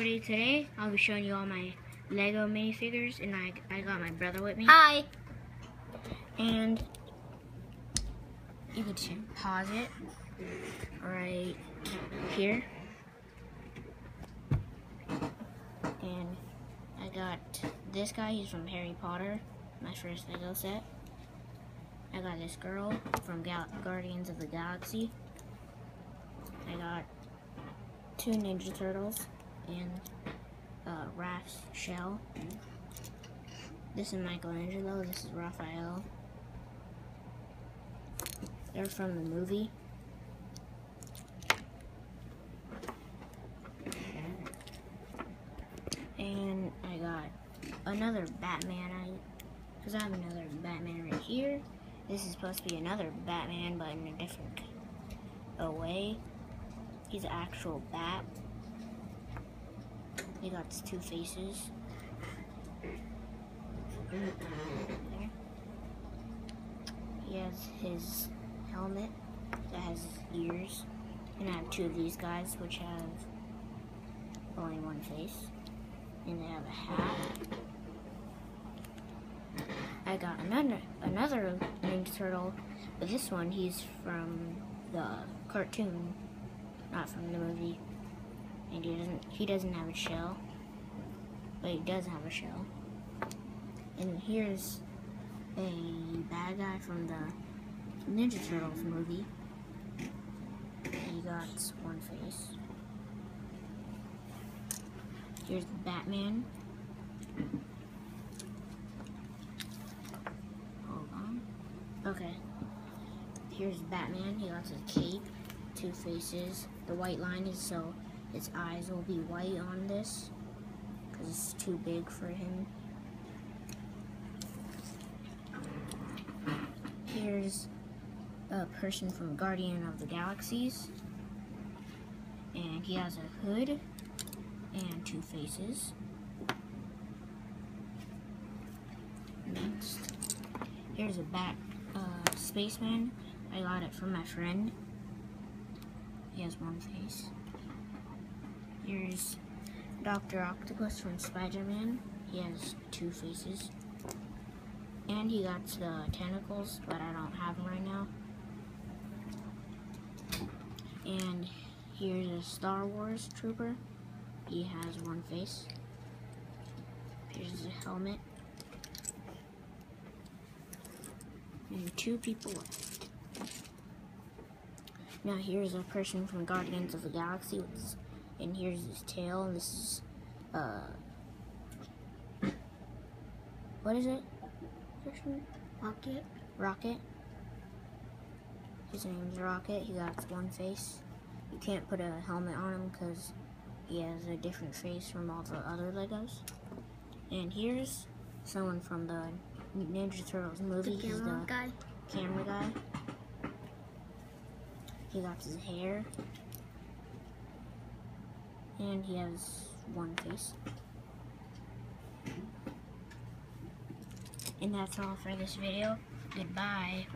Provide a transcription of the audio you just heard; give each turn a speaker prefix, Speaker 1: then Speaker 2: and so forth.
Speaker 1: everybody. Today I'll be showing you all my Lego minifigures and I, I got my brother with me.
Speaker 2: Hi.
Speaker 1: And you can pause it right here. And I got this guy, he's from Harry Potter, my first Lego set. I got this girl from Gal Guardians of the Galaxy. I got two Ninja Turtles and uh, Raph's shell. This is Michelangelo, this is Raphael. They're from the movie. And I got another Batman, I because I have another Batman right here. This is supposed to be another Batman, but in a different way. He's an actual bat. He got two faces. He has his helmet that has his ears. And I have two of these guys, which have only one face. And they have a hat. I got another another Ninja Turtle, but this one he's from the cartoon, not from the movie. And he doesn't he doesn't have a shell, but he does have a shell. And here's a bad guy from the Ninja Turtles movie. He got one face. Here's Batman. Hold on. Okay. Here's Batman. He got his cape, two faces. The white line is so his eyes will be white on this because it's too big for him. Here's a person from Guardian of the Galaxies. And he has a hood and two faces. Next, here's a bat uh, spaceman. I got it from my friend. He has one face. Here's Dr. Octopus from Spider-Man. He has two faces. And he got the tentacles, but I don't have them right now. And here's a Star Wars trooper. He has one face. Here's a helmet. And two people left. Now here's a person from Guardians of the Galaxy, and here's his tail, and this is, uh, what is it?
Speaker 2: Rocket.
Speaker 1: Rocket. His name's Rocket. He got one face. You can't put a helmet on him because he has a different face from all the other Legos. And here's someone from the Ninja Turtles movie.
Speaker 2: The camera
Speaker 1: the
Speaker 2: guy.
Speaker 1: camera guy. He got his hair. And he has one face. And that's all for this video. Goodbye.